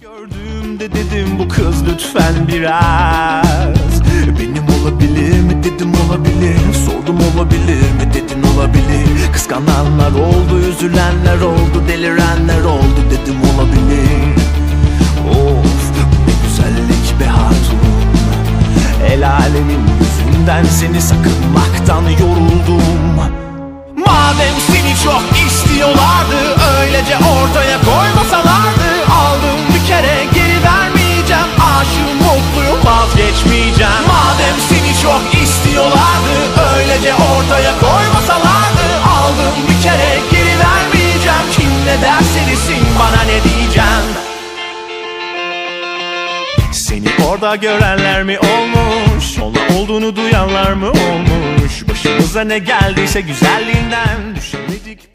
Gördüğümde dedim bu kız lütfen biraz. Benim olabilir mi? Dedim olabilir. Sordum olabilir mi? Dedin olabilir. Kıskananlar oldu üzülenler oldu Delirenler oldu. Dedim olabilir. Of ne güzellik be hatun. El alemin yüzünden seni sakınmaktan yoruldum. Madem seni çok ne bana ne diyeceğim? Seni orada görenler mi olmuş? Ona olduğunu duyanlar mı olmuş? Başımıza ne geldiyse güzelliğinden. Düşemedik